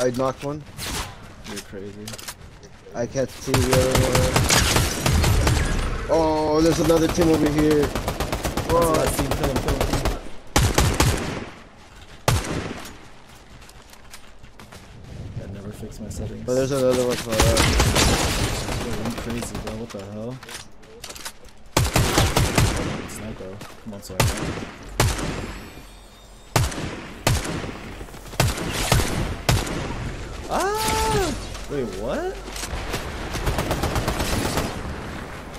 I knocked one. You're crazy. I can't see the other one. Oh, there's another team over here. Oh, I see. Kill him, kill him, kill him. Never fix my settings. but there's another one my left. I'm crazy, bro. What the hell? Snipe, bro. Come on, sorry. Ah! Wait, what?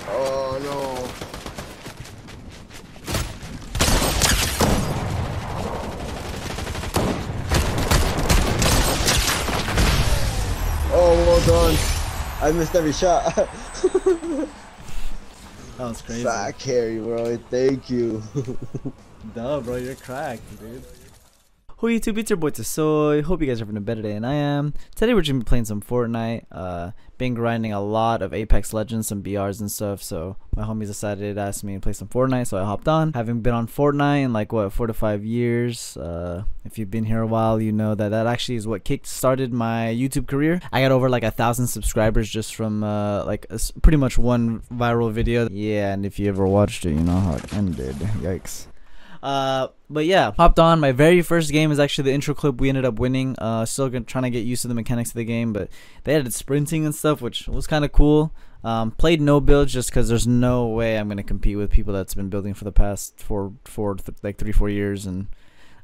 Oh no. Oh, well done. I missed every shot. That was crazy. Back carry, bro. Thank you. Duh, bro, you're cracked, dude. Who YouTube? It's your boy Tisoy. Hope you guys are having a better day than I am. Today we're gonna be playing some Fortnite. Uh, been grinding a lot of Apex Legends, some BRs and stuff. So my homies decided to ask me to play some Fortnite, so I hopped on. Having been on Fortnite in like what four to five years. Uh, if you've been here a while, you know that that actually is what kick started my YouTube career. I got over like a thousand subscribers just from uh, like a pretty much one viral video. Yeah, and if you ever watched it, you know how it ended. Yikes. Uh, but yeah, hopped on. My very first game is actually the intro clip. We ended up winning. Uh, still trying to get used to the mechanics of the game, but they added sprinting and stuff, which was kind of cool. Um, played no builds just because there's no way I'm gonna compete with people that's been building for the past four, four, th- like three, four years, and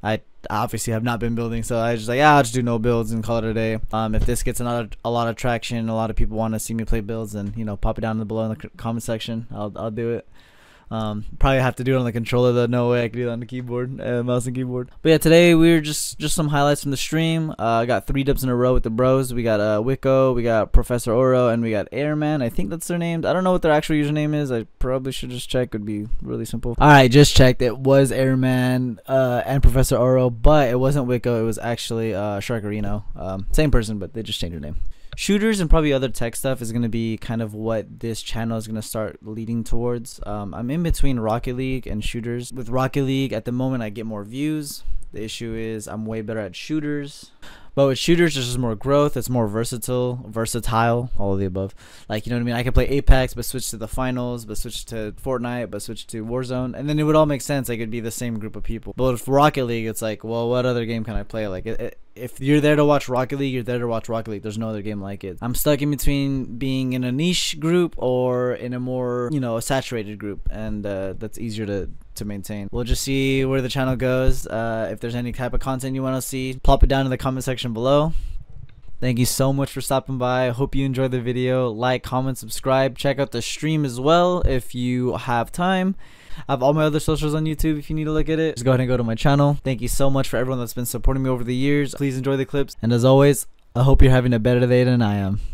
I obviously have not been building. So I was just like, yeah, I'll just do no builds and call it a day. Um, if this gets a lot of, a lot of traction, a lot of people want to see me play builds, and you know, pop it down below in the comment section. I'll, I'll do it. Um, probably have to do it on the controller though. No way I could do it on the keyboard, uh, mouse and keyboard. But yeah, today we are just just some highlights from the stream. Uh, I got three dubs in a row with the bros. We got uh Wicco, we got Professor Oro, and we got Airman. I think that's their names. I don't know what their actual username is. I probably should just check. It'd be really simple. All right, just checked. It was Airman uh, and Professor Oro, but it wasn't Wicco. It was actually uh, Sharkarino. Um, same person, but they just changed their name shooters and probably other tech stuff is going to be kind of what this channel is going to start leading towards. Um, i'm in between rocket league and shooters. With rocket league at the moment i get more views. The issue is i'm way better at shooters. But with shooters there's just more growth. It's more versatile versatile all of the above. Like you know what i mean? I can play apex but switch to the finals but switch to fortnite but switch to warzone. And then it would all make sense. Like it'd be the same group of people. But with rocket league it's like well what other game can i play? Like it, it, if you're there to watch Rocket League, you're there to watch Rocket League. There's no other game like it. I'm stuck in between being in a niche group or in a more, you know, a saturated group, and uh, that's easier to to maintain. We'll just see where the channel goes. Uh, if there's any type of content you want to see, plop it down in the comment section below. Thank you so much for stopping by. Hope you enjoyed the video. Like, comment, subscribe. Check out the stream as well if you have time. I have all my other socials on YouTube if you need to look at it. Just go ahead and go to my channel. Thank you so much for everyone that's been supporting me over the years. Please enjoy the clips. And as always, I hope you're having a better day than I am.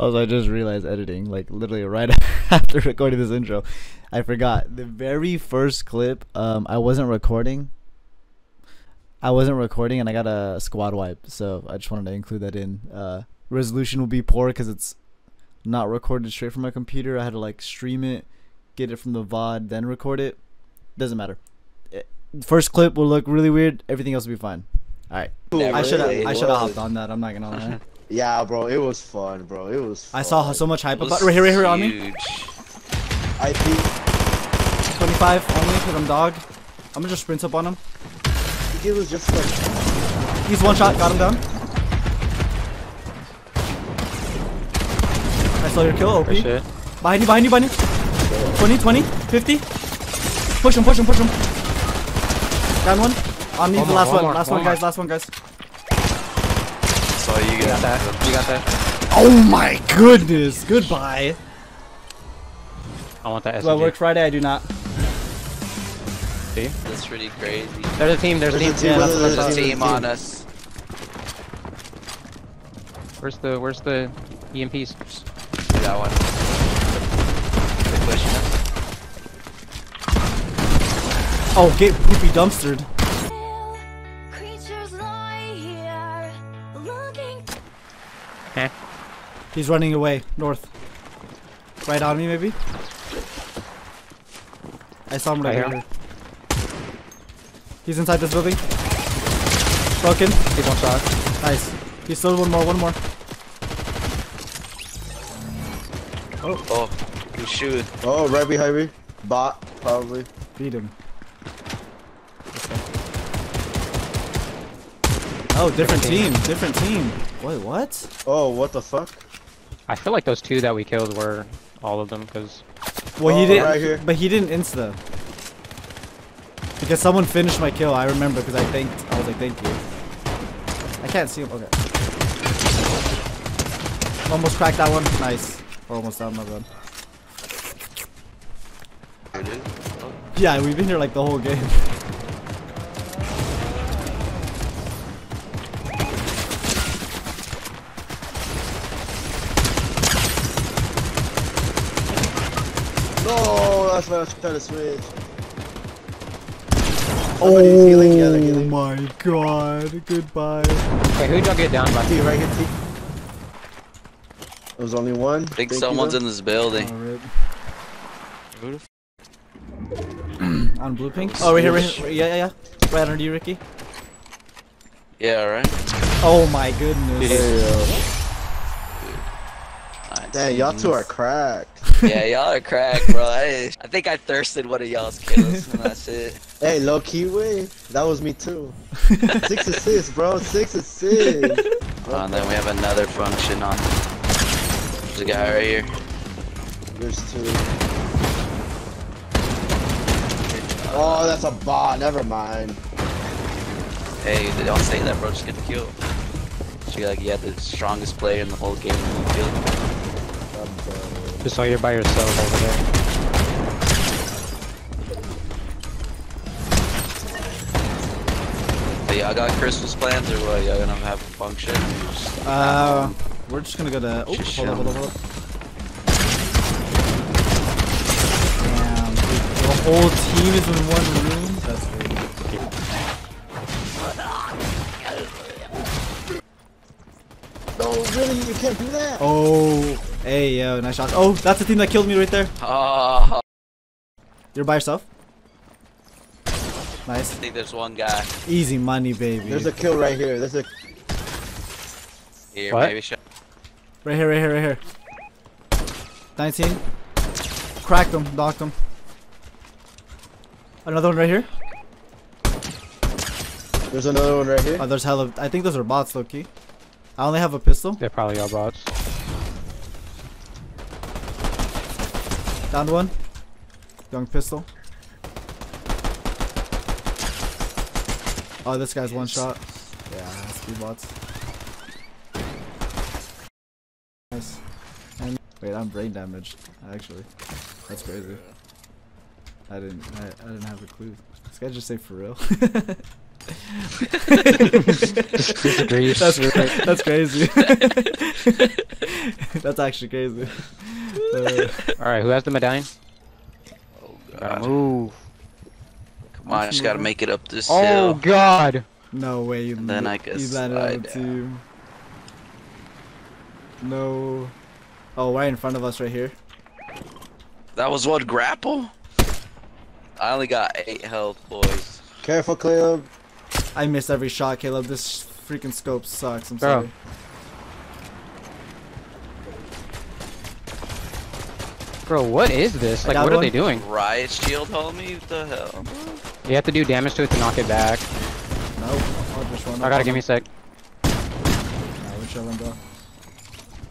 Also, I just realized editing, like literally right after recording this intro, I forgot the very first clip. Um, I wasn't recording. I wasn't recording, and I got a squad wipe, so I just wanted to include that in. Uh, resolution will be poor because it's not recorded straight from my computer. I had to like stream it get it from the VOD, then record it. Doesn't matter. It, first clip will look really weird. Everything else will be fine. All right. Never I should have. really I should have was. hopped on that. I'm not gonna lie. Yeah, bro. It was fun, bro. It was. Fun. I saw so much hype was about. Right here, right here on me. huge. I think 25 only me because I'm dog. I'm gonna just sprint up on him. I it was just like. He's one shot. Got him down. I saw your kill. OP. Push it. Behind you. Behind you. Behind you. 20, 20, 50. Push him. Push him. Push him. Down one. On me. One the more, last one one. last one one, guys. Last one, guys. So you got that. You got that. Oh my goodness. Goodbye. I want that Do I SMG. work Friday? I do not. See? That's really crazy. There's a team. There's a There's team. a team, Yeah, there's a There's a team, team on us. Where's the Where's the EMPs? See that one. Oh, get poopy dumpstered. Creatures lie here, looking Heh. He's running away, north. Right on me, maybe? I saw him right I hear here. He's inside this building. Broken. He's one shot. Nice. He's still one more, one more. Oh, oh you shoot. Oh, right behind me. Bot, probably. Beat him. Oh, different team, different team. Wait, what? Oh, what the fuck? I feel like those two that we killed were all of them because Well, he Oh, didn't, right here. but he didn't insta. Because someone finished my kill, I remember because I thanked, I was like, thank you. I can't see him, okay. Almost cracked that one, nice. Or almost done, my bad. Yeah, we've been here like the whole game. No, that's why I was trying to switch. Oh Somebody's healing, yeah, healing. Oh my god, goodbye. wait, who'd y'all get down by? T, right here, T. There was only one. I think Thank someone's though. in this building. Oh. Who the f- On blue pink? Oh, right here, right here. Yeah, yeah, yeah. Right under you, Ricky. Yeah, right. Oh my goodness. There you go. Nice. Dang, y'all two are cracked. Yeah, y'all are cracked, bro. I, I think I thirsted one of y'all's kills, and that's it. Hey, low key way. That was me too. Six assists, bro. Six assists. Oh, and then we have another function on. There's a guy right here. There's two. Oh, that's a bot. Never mind. Hey, they don't say that, bro. Just get the kill. You're like, yeah, the strongest player in the whole game. and you kill. I'm done. Just so you're by yourself over there. So y'all got Christmas plans or what? Y'all gonna have a function? or you just- Uh, we're just gonna go to. Oh, Just hold on, chill. hold on, hold on. Damn, dude, the whole team is in one room. That's crazy. No, really? You can't do that. Oh, hey, yo, nice shot. Oh, that's the team that killed me right there. Oh, You're by yourself. Nice. I think there's one guy easy money, baby. There's a kill right here. There's a. here. What? Maybe shot. Right here, right here, right here. 19. Cracked him, knocked him. Another one right here. There's another one right here. Oh, there's hella. I think those are bots, low key. I only have a pistol. They're probably all bots. Down one. Young pistol. Oh, this guy's one shot. Yeah, two bots. Nice. And wait, I'm brain damaged. Actually, that's crazy. I didn't. I, I didn't have a clue. This guy just say for real. That's right. That's crazy. That's actually crazy. Uh, All right, who has the medallion? Oh Gotta god. move. Come on, I just gotta make it up this Oh hill. Oh god! no way. You, And then I you guess landed on a slide down. team. No. Oh, right in front of us, right here. That was one grapple. I only got eight health, boys. Careful, Caleb. I missed every shot, Caleb. This freaking scope sucks. I'm Bro. sorry. Bro, what is this? Like, got what are one. they doing? Riot shield, homie. What the hell? You have to do damage to it to knock it back. No. I'll just run I gotta give me a sec. Nah, we're chilling, bro. Y'all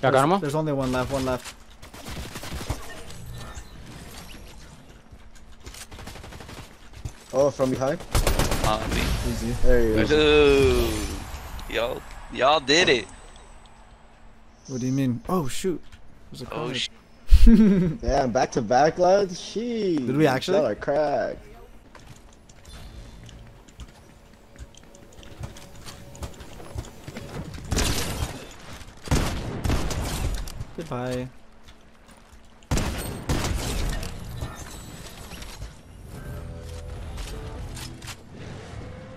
There's- got him all? There's only one left. One left. Oh, from behind. On me. Easy. There he is. Dude, y'all, y'all did it. What do you mean? Oh shoot. There's a Oh card. Damn, back to back, lads. She. Did we actually? Y'all are cracked. Goodbye.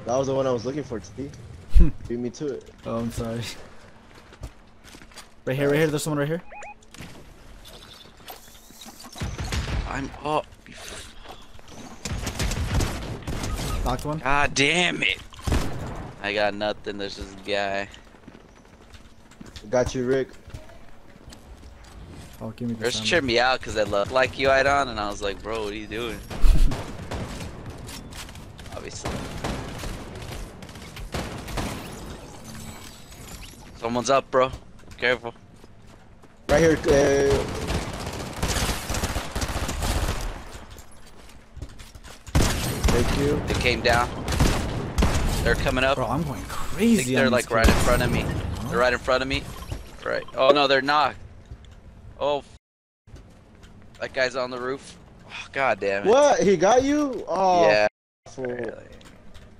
That was the one I was looking for, T. Beat me to it. Oh, I'm sorry. Right here, right here. There's someone right here. I'm up. Knocked one. God damn it. I got nothing. There's this guy. Got you, Rick. Oh, give me the First sound. cheered me out because I look like you, Idon, and I was like, bro, what are you doing? Obviously. Someone's up, bro. Careful. Right here. Uh, thank you. They came down. They're coming up. Bro, I'm going I think crazy. they're like right in front of me. They're right in front of me. Right. Oh no, they're not. Oh. f- That guy's on the roof. Oh, God damn it. What? He got you? Oh, Yeah. fool.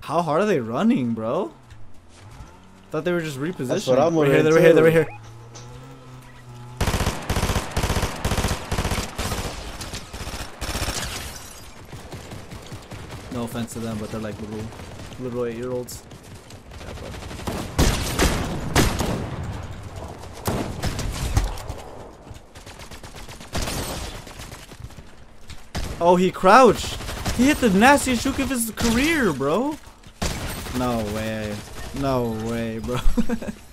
How hard are they running, bro? Thought they were just repositioning. That's what I'm right here, they're right here, they're right here. Offense to them, but they're like little, little eight-year-olds. Oh, he crouched. He hit the nastiest juke of his career, bro. No way. No way, bro.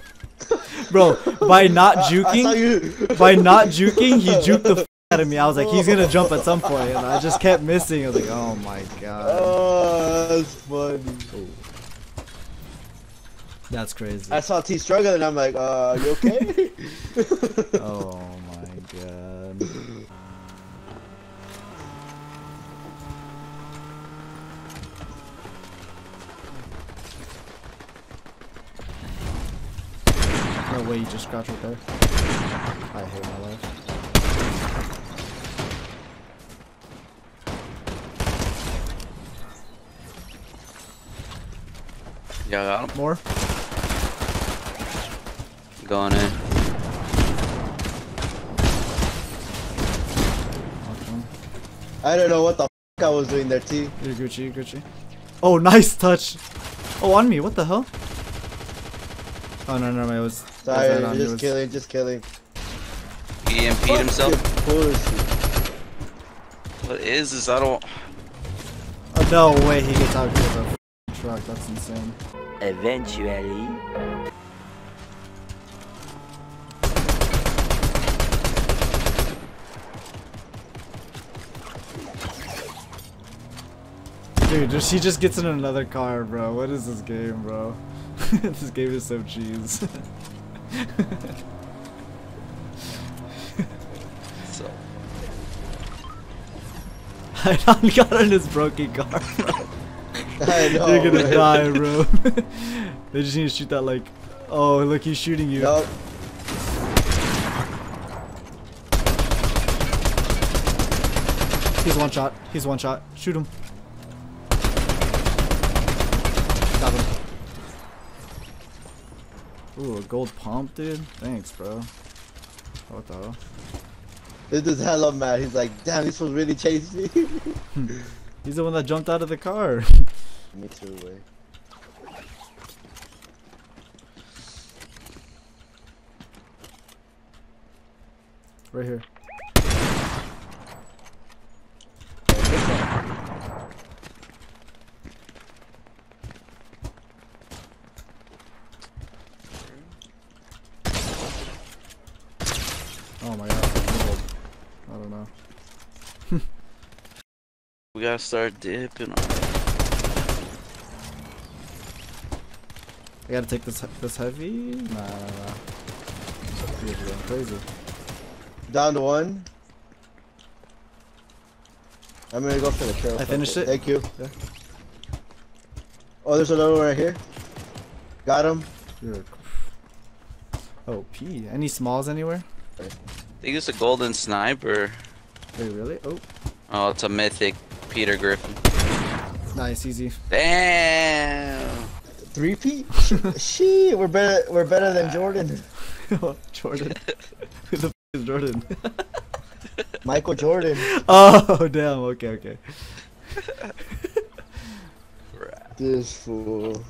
bro, by not juking, by not juking, he juked the of me. I was like, he's gonna jump at some point, and I just kept missing. I was like, oh my god. Oh, that's funny. That's crazy. I saw T struggling, and I'm like, uh, you okay? Oh my god. No way, you just crouched right there. I hate my life. Yeah, I got him. More? Going in. I don't know what the fuck I was doing there, T. You're Gucci, you're Gucci. Oh, nice touch. Oh, on me. What the hell? Oh, no, no, no. It was. it was Sorry, that just was- killing, just killing. He EMP'd himself. Fucking. What is this? I don't. Oh, no way he gets out of here with truck. That's insane. Eventually. Dude, just, he just gets in another car, bro. What is this game, bro? this game is so cheese. So. I don't got in his broken car, bro. I know. You're gonna die, bro. they just need to shoot that, like. Oh, look, he's shooting you. He's one shot. He's one shot. Shoot him. Got him. Ooh, a gold pump, dude. Thanks, bro. What the hell? This is hella mad. He's like, damn, this was really chasing me. Hmm. He's the one that jumped out of the car. me too, way. right here. Oh my god. I don't know. We gotta start dipping. On I gotta take this this heavy? Nah, nah, nah. You're going crazy. Down to one. I'm gonna go for the kill. I finished it. Thank you. Yeah. Oh, there's another one right here. Got him. You're. Oh, P. Any smalls anywhere? I think it's a golden sniper. Wait, really? Oh, Oh, it's a mythic Peter Griffin. nice, easy. Damn. Three P. She, we're better. We're better than Jordan. Jordan. Who the f is Jordan? Michael Jordan. oh, damn. Okay, okay. This fool.